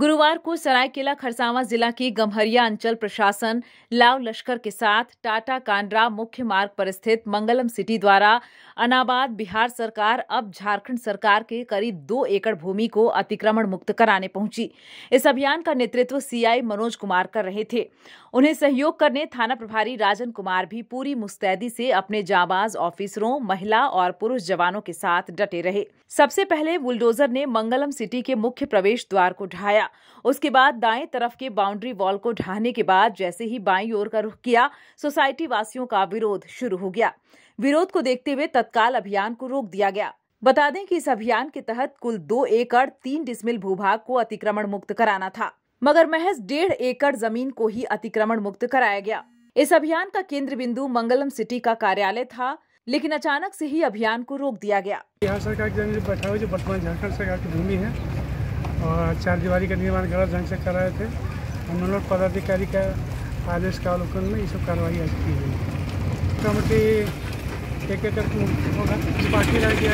गुरुवार को सरायकेला खरसावां जिला की गम्हरिया अंचल प्रशासन लाव लश्कर के साथ टाटा कांड्रा मुख्य मार्ग पर स्थित मंगलम सिटी द्वारा अनाबाद बिहार सरकार अब झारखंड सरकार के करीब दो एकड़ भूमि को अतिक्रमण मुक्त कराने पहुँची। इस अभियान का नेतृत्व सीआई मनोज कुमार कर रहे थे। उन्हें सहयोग करने थाना प्रभारी राजन कुमार भी पूरी मुस्तैदी से अपने जाबाज ऑफिसरों, महिला और पुरुष जवानों के साथ डटे रहे। सबसे पहले बुलडोजर ने मंगलम सिटी के मुख्य प्रवेश द्वार को ढाया। उसके बाद दाएँ तरफ़ के बाउंड्री वॉल को ढहाने के बाद जैसे ही बाईं ओर का रुख किया, सोसाइटी वासियों का विरोध शुरू हो गया। विरोध को देखते हुए तत्काल अभियान को रोक दिया गया। बता दें कि इस अभियान के तहत कुल दो एकड़, तीन डिसमिल भूभाग को अतिक्रमण मुक्त कराना था। मगर महज डेढ़ एकड़ ज़मीन को ही अतिक्रमण मुक्त कराया गया। इस अभियान का केंद्र बिंदु मंगलम सिटी का कार्यालय था, लेकिन अचानक से ही अभियान को रोक दिया गया। बिहार सरकार की जो वर्तमान झारखंड सरकार की भूमि है और चार दीवारी का निर्माण गलत ढंग से कर रहे थे। लोग पदाधिकारी का आदेश का अवलोकन में ये सब कार्रवाई आज की गई कमेटी एक एकड़ होगा। बाकी रह गया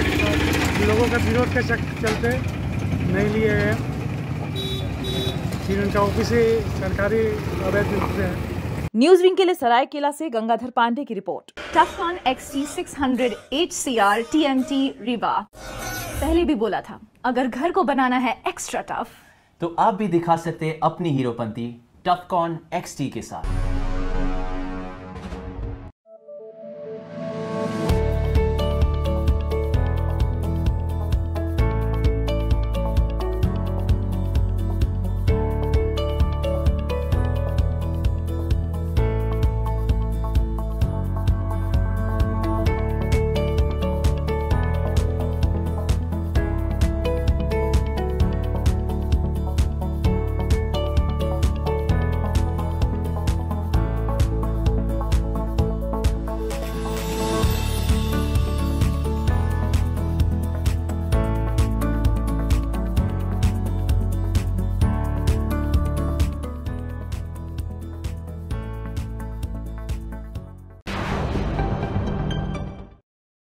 लोगों का विरोध के चलते नहीं लिए गए फिर उनका ऑफ़िस ही सरकारी अवैध रूप से है। न्यूज़ विंग के लिए सरायकेला से गंगाधर पांडे की report. Tufcon XT 600 HCR TMT Rewa. पहले भी बोला था, अगर घर को बनाना है एक्स्ट्रा टफ तो आप भी दिखा सकते अपनी हीरोपंती, टफकॉन एक्सटी के साथ।